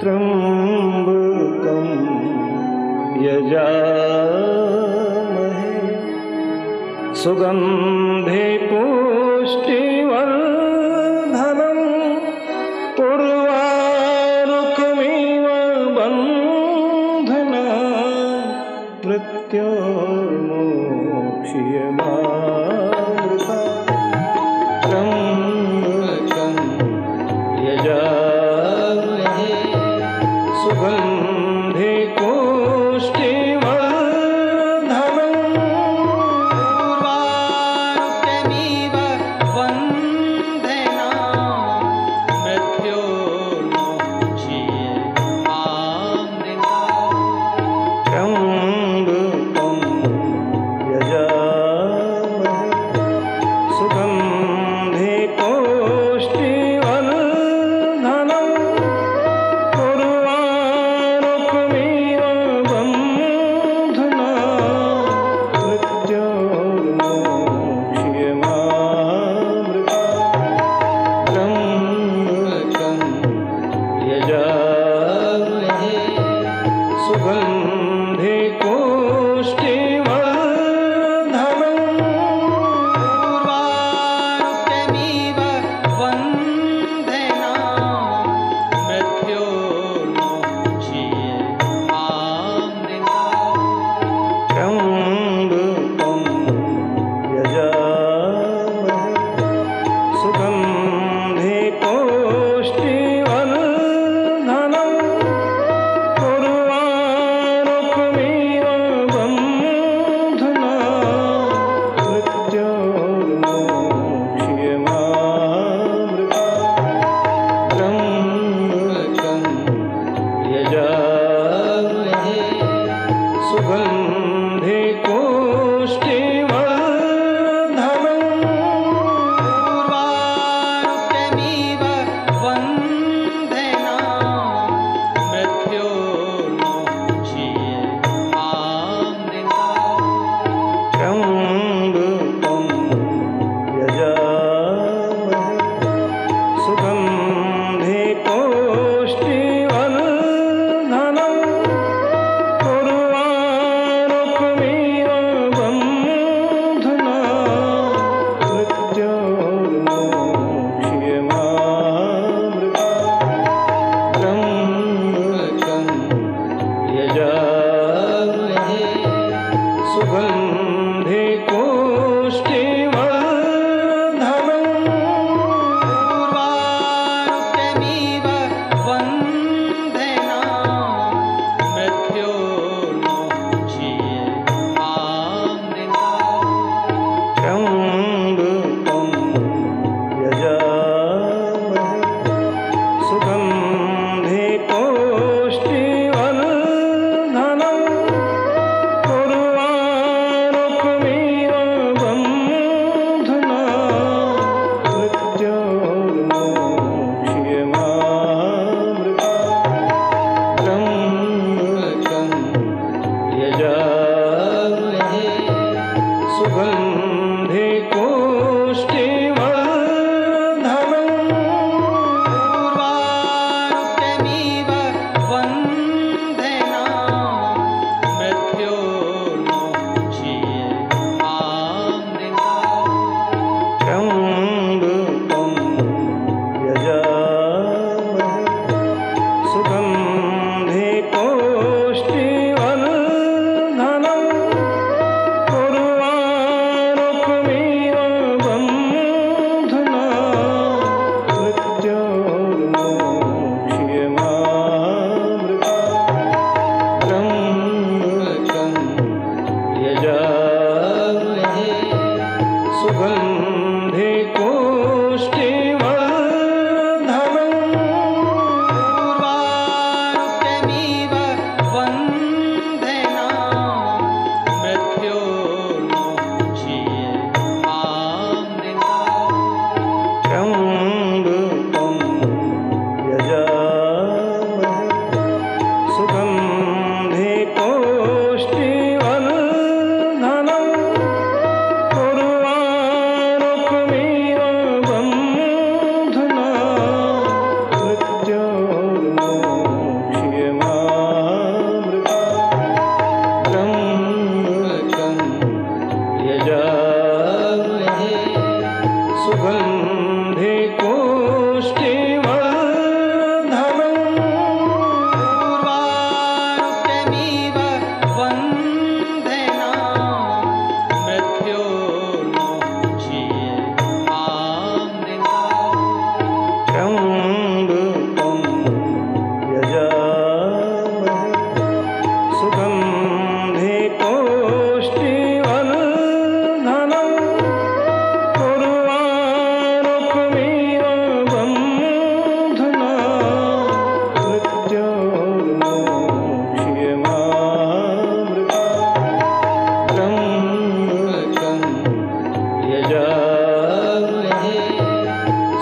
त्र्यम्बकं यजामहे सुगन्धे पुष्टिवर्धनम् सुगन्धे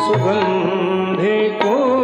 सुगन्धे पुष्टिवर्धनम्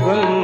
गुल